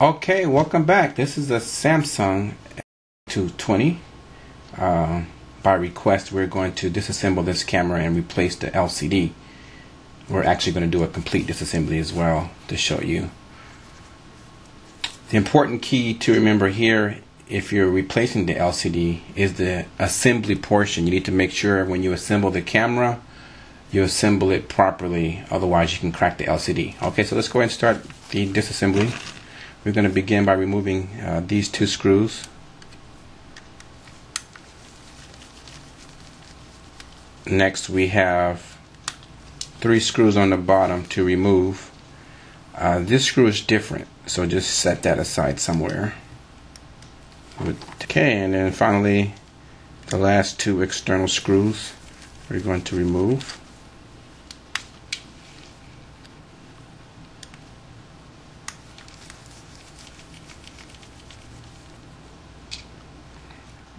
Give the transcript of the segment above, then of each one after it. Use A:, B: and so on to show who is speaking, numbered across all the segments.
A: Okay, welcome back. This is a Samsung 220. Uh, by request, we're going to disassemble this camera and replace the LCD. We're actually going to do a complete disassembly as well to show you. The important key to remember here if you're replacing the LCD is the assembly portion. You need to make sure when you assemble the camera, you assemble it properly, otherwise you can crack the LCD. Okay, so let's go ahead and start the disassembly. We're going to begin by removing uh, these two screws. Next we have three screws on the bottom to remove. Uh, this screw is different, so just set that aside somewhere. Okay, and then finally the last two external screws we're going to remove.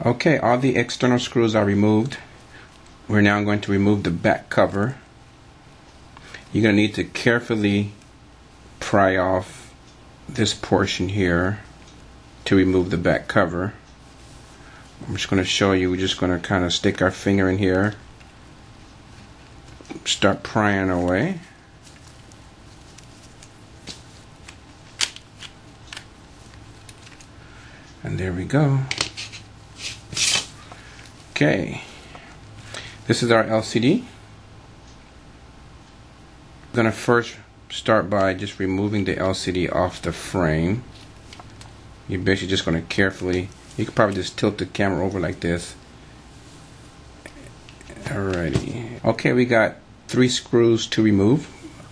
A: Okay, all the external screws are removed. We're now going to remove the back cover. You're going to need to carefully pry off this portion here to remove the back cover. I'm just going to show you, we're just going to kind of stick our finger in here, start prying away. And there we go. Okay, this is our LCD. I'm to first start by just removing the LCD off the frame. You're basically just to carefully, you could probably just tilt the camera over like this. Alrighty. Okay, we got three screws to remove.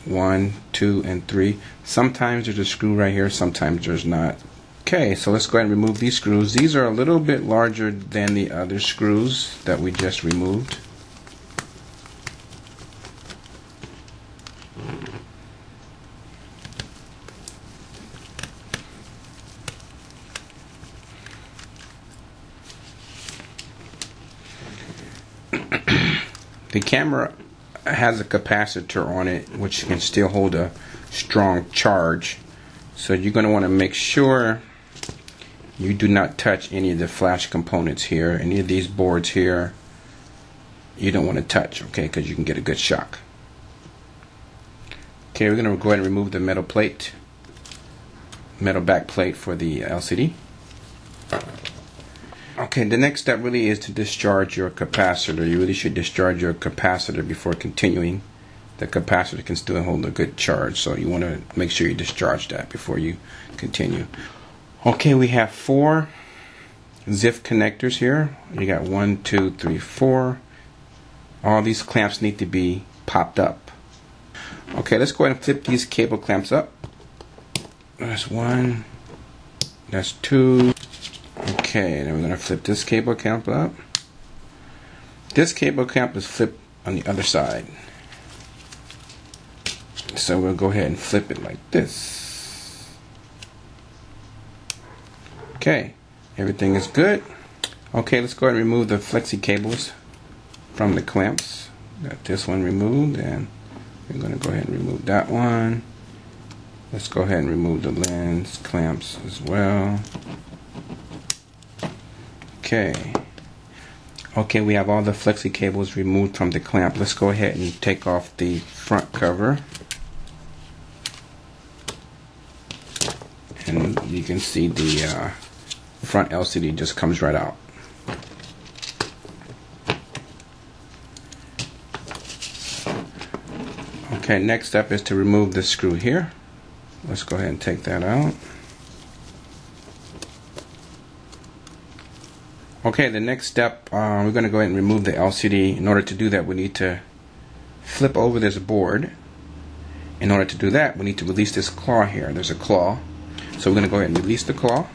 A: One, two, and three. Sometimes there's a screw right here, sometimes there's not. Okay, so let's go ahead and remove these screws. These are a little bit larger than the other screws that we just removed. the camera has a capacitor on it which can still hold a strong charge so you're going to want to make sure you do not touch any of the flash components here any of these boards here. You don't want to touch okay because you can get a good shock. Okay we're going to go ahead and remove the metal plate metal back plate for the LCD okay the next step really is to discharge your capacitor. You really should discharge your capacitor before continuing. The capacitor can still hold a good charge so you want to make sure you discharge that before you continue Okay, we have four ZIF connectors here. You got one, two, three, four. All these clamps need to be popped up. Okay, let's go ahead and flip these cable clamps up. That's one. That's two. Okay, then we're going to flip this cable clamp up. This cable clamp is flipped on the other side. So we'll go ahead and flip it like this. Okay, everything is good. Okay, let's go ahead and remove the flexi cables from the clamps. Got this one removed, and we're going to go ahead and remove that one. Let's go ahead and remove the lens clamps as well. Okay. Okay, we have all the flexi cables removed from the clamp. Let's go ahead and take off the front cover. And you can see the uh, front LCD just comes right out. Okay, next step is to remove this screw here. Let's go ahead and take that out. Okay, the next step, uh, we're going to go ahead and remove the LCD. In order to do that, we need to flip over this board. In order to do that, we need to release this claw here. There's a claw. So we're going to go ahead and release the claw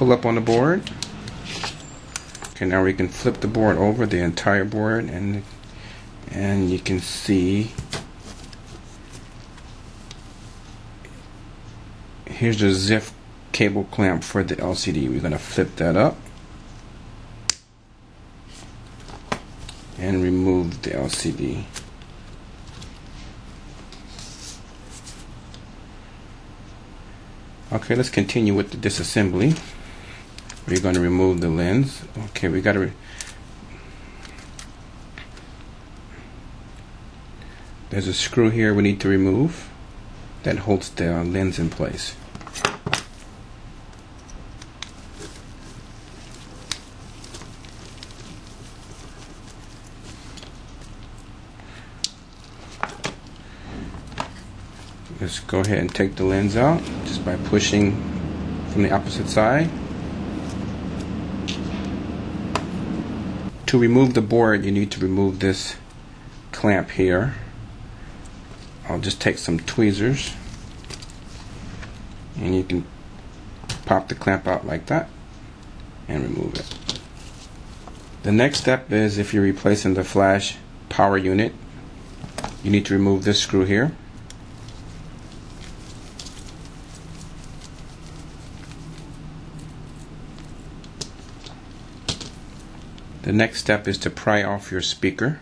A: pull up on the board. Okay, now we can flip the board over, the entire board, and and you can see here's the ZIF cable clamp for the LCD. We're going to flip that up and remove the LCD. Okay, let's continue with the disassembly. We're going to remove the lens. Okay, we got to. There's a screw here we need to remove that holds the lens in place. Let's go ahead and take the lens out just by pushing from the opposite side. To remove the board, you need to remove this clamp here. I'll just take some tweezers and you can pop the clamp out like that and remove it. The next step is if you're replacing the flash power unit, you need to remove this screw here. The next step is to pry off your speaker.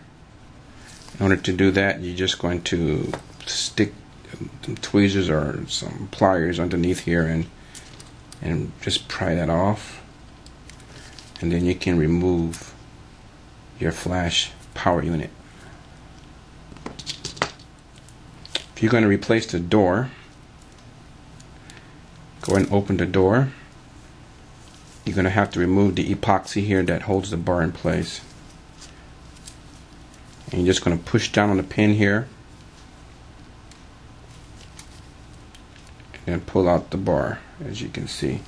A: In order to do that, you're just going to stick tweezers or some pliers underneath here and and just pry that off. And then you can remove your flash power unit. If you're going to replace the door, go and open the door you're going to have to remove the epoxy here that holds the bar in place. And you're just going to push down on the pin here and pull out the bar as you can see.